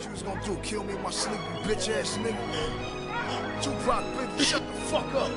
She was gonna do kill me in my sleep, you bitch ass nigga. Two rock bitch, shut the fuck up.